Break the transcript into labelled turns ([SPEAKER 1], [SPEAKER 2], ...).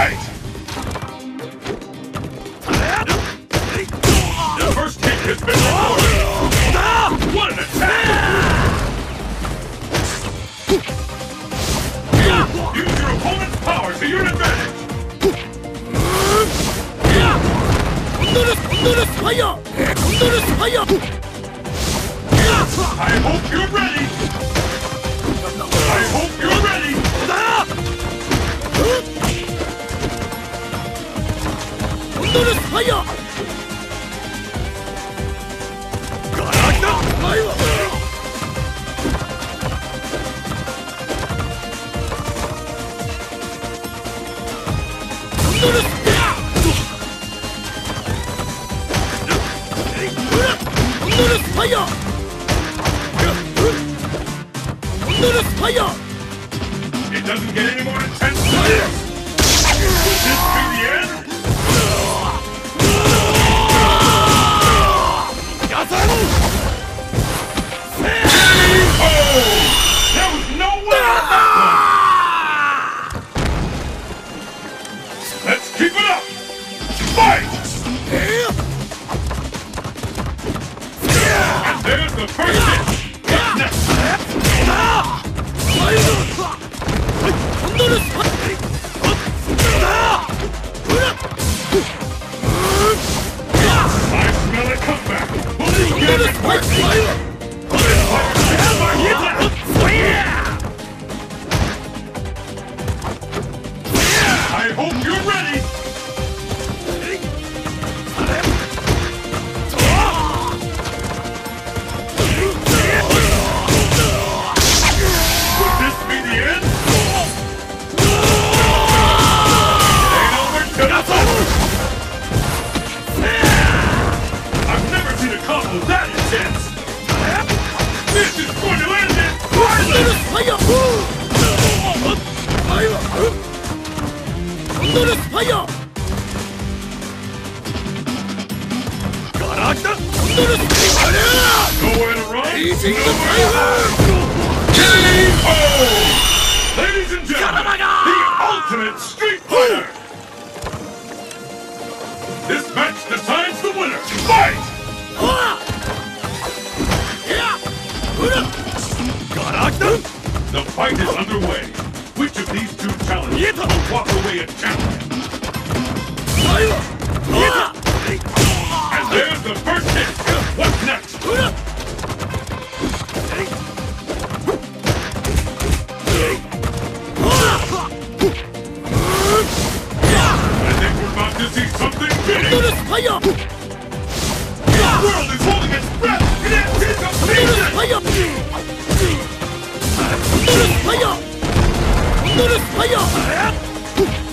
[SPEAKER 1] Fight! The first hit has been recorded. What an attack! Use your opponent's power to your advantage. I hope you're ready. I hope ンドルスパイアガラキだスパイアドルスドルスパイアドルスパイア It doesn't get any more intense than this! Is this to the end? Keep it up! Fight! And there's the first hit! What's next? I smell a comeback! Will you get it? I hope you're ready! To run! KO! Ladies and gentlemen, the ultimate street fighter! This match decides the winner! Fight! The fight is underway. Which of these two challengers will walk away a champion? fire! The world is holding its breath in anticipation! Fire! Notice fire! Notice fire!